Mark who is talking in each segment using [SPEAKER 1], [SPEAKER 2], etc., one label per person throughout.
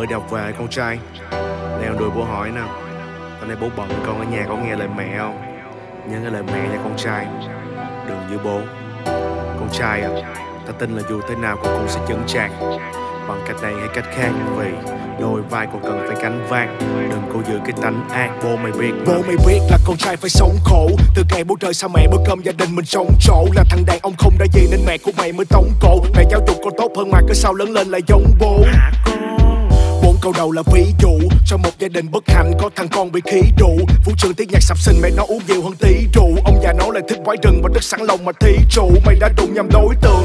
[SPEAKER 1] Mới đi học về con trai. Leo đuổi bố hỏi nè. Tối nay bố bận con ở nhà có nghe lời mẹ không? Nhớ cái lời mẹ nha con trai. Đừng như bố. Con trai à Ta tin là dù thế nào con cũng sẽ chững chạc. Bằng cách này hay cách khác Vì đôi vai còn cần phải cánh vang Đừng cố giữ cái tánh ác Bố mày biết mà.
[SPEAKER 2] Bố mày biết là con trai phải sống khổ. Từ ngày bố rời xa mẹ bữa cơm gia đình mình sống chỗ Là thằng đàn ông không đã gì nên mẹ của mày mới tống cổ. Mẹ giáo dục con tốt hơn mà cứ sao lớn lên lại giống bố. Bốn câu đầu là ví dụ. Cho một gia đình bất hạnh, có thằng con bị khí rượu Vũ trường tiếng nhạc sập sinh mẹ nó uống nhiều hơn tí rượu. Ông già nó lại thích quái rừng và đất sẵn lòng mà thí trụ. Mày đã đụng nhầm đối tượng.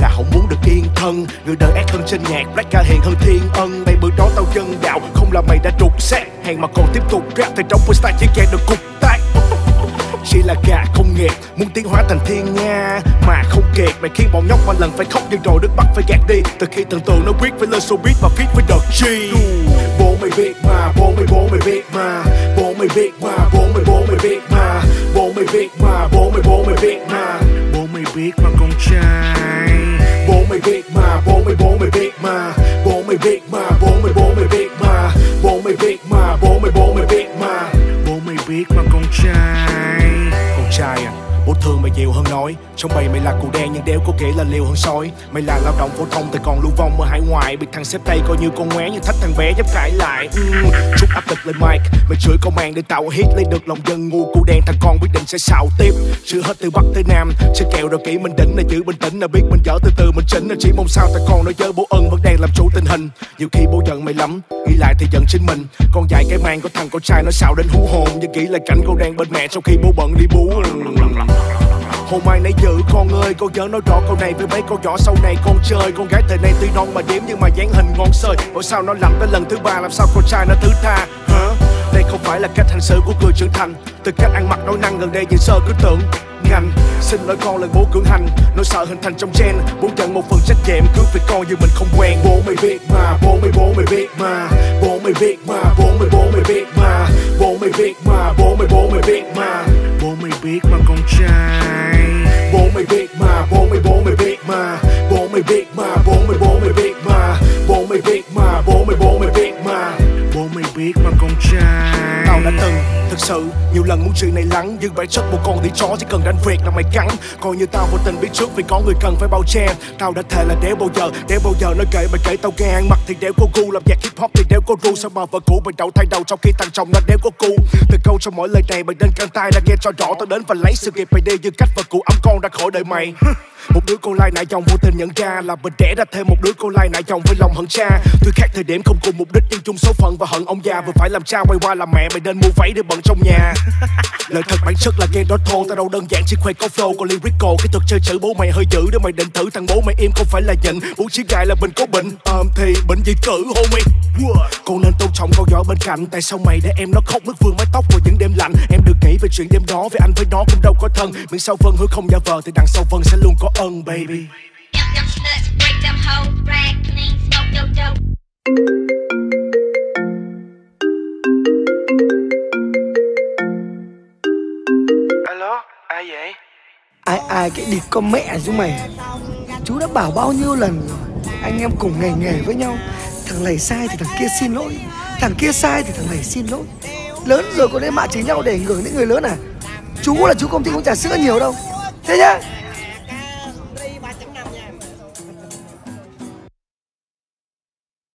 [SPEAKER 2] Là không muốn được yên thân. Người đời ác hơn trên nhạc, Black ca hiền hơn thiên ân. Mày bữa đó tao chân đạo, Không là mày đã trục xác. Hàng mà còn tiếp tục rap Thì trong freestyle chỉ kẹt được cục chỉ là gà không nghiệp Muốn tiến hóa thành thiên nga Mà không kiệt Mày khiến bọn nhóc qua lần phải khóc Nhưng rồi nước mắt phải gạt đi Từ khi thần tượng nó quyết phải lên showbiz Và fit với đợt chi Bố mày biết mà Bố mày bố mày biết mà Bố mày biết mà Bố mày bố mày biết mà Bố mày biết mà Bố mày bố mày biết mà
[SPEAKER 1] Bố mày biết mà con trai
[SPEAKER 2] Bố mày biết mà Bố mày bố mày biết mà Bố mày biết mà Bố mày bố mày biết mà Bố mày biết mà Bố mày bố mày biết mà
[SPEAKER 1] Bố mày biết mà con trai
[SPEAKER 2] con trai à Bố thương mày nhiều hơn nói. Trong bầy mày là cụ đen nhưng đéo có kể là liều hơn sói. Mày là lao động phổ thông thì còn lưu vong ở hải ngoại. Bị thằng xếp tay coi như con ngoé nhưng thách thằng bé dám cãi lại. Uhm, Chút áp lực lên mic. Mày chửi công an để tạo hit lấy được lòng dân ngu Cụ đen. Thằng con quyết định sẽ xạo tiếp. Chữ hết từ Bắc tới Nam Sẽ kẹo rồi kỹ mình đỉnh. Là giữ bình tĩnh là biết mình dở từ từ mình chỉnh. Là chỉ mong sao thằng con nó nhớ bố ân vẫn đang làm chủ tình hình. Nhiều khi bố giận mày lắm Nghĩ lại thì giận chính mình. Con dạy cái mang của thằng con trai nó xạo đến hú hồn Nhưng nghĩ lại cảnh con đang bên mẹ. Sau khi bố bận đi bú Hôm mai nãy giữ con ơi, Con nhớ nói rõ câu này với mấy con nhỏ sau này con chơi. Con gái thời nay tuy non mà điếm nhưng mà dáng hình ngon sơi. Bởi sao nó làm tới lần thứ ba, làm sao con trai nó thứ tha, hả? Đây không phải là cách hành xử của người trưởng thành. Từ cách ăn mặc nói năng gần đây nhìn sơ cứ tưởng ngành. Xin lỗi con lần bố cưỡng hành, Nỗi sợ hình thành trong gen. Bố nhận một phần trách nhiệm, Cứ vì con như mình không quen. Bố mày biết mà, Bố mày bố mày biết mà. Bố mày biết mà, Bố mày bố mày biết mà. Bố mày biết mà, Bố mày bố mày biết mà.
[SPEAKER 1] Bố mày biết mà con trai.
[SPEAKER 2] Bố mày biết mà Bố mày bố mày biết mà. Bố mày biết mà Bố mày bố mày biết mà. Bố mày biết mà Bố mày bố mày biết mà.
[SPEAKER 1] Bố mày biết mà con trai
[SPEAKER 2] Tao đã từng, Thực sự, nhiều lần muốn chuyện này lắng, Nhưng bản chất một con đi chó chỉ cần đánh việc là mày cắn. Coi như tao vô tình biết trước vì có người cần phải bao che. Tao đã thề là đéo bao giờ, Đéo bao giờ nói kể, mày kể tao nghe. Ăn mặc thì đéo có gu, Làm nhạc hip hop thì đéo có ru. Sao mà vợ cũ mày đậu thay đầu trong khi thằng chồng nó đéo có cu? Từ câu trong mỗi lời này, mày nên căng tay ra nghe cho rõ. Tao đến và lấy sự nghiệp mày đi như cách vợ cũ ấm con ra khỏi đời mày. Một đứa con lai nại chồng vô tình nhận ra, là mình đẻ ra thêm một đứa con lai nại chồng với lòng hận cha. Tuy khác thời điểm không cùng mục đích, nhưng chung số phận và hận ông già. Vừa phải làm cha quay qua làm mẹ, mày nên mua váy để bận trong nhà. Lời thật bản chất là nghe đó thô tao đâu đơn giản chỉ khoe có flow còn lyrical cái thuật chơi chữ bố mày hơi dữ. Để mày định thử thằng bố mày im không phải là nhịn bố chỉ gài là mình có bệnh ờm thì bệnh gì cử homie? Con nên tôn trọng con nhỏ bên cạnh tại sao mày để em nó khóc nước vương mái tóc vào những đêm lạnh? Em đừng nghĩ về chuyện đêm đó vì anh với nó cũng đâu có thân. Miệng sau vân hứa không giả vờ thì đằng sau vân sẽ luôn có ân baby
[SPEAKER 1] ai vậy?
[SPEAKER 3] ai ai cái địt con mẹ chúng mày? Chú đã bảo bao nhiêu lần rồi. Anh em cùng nghề nghề với nhau. Thằng này sai thì thằng kia xin lỗi. Thằng kia sai thì thằng này xin lỗi. Lớn rồi có nên mạ chỉ nhau để ảnh hưởng đến người lớn à? Chú là chú công ty cũng trả sữa nhiều đâu. Thế nhá.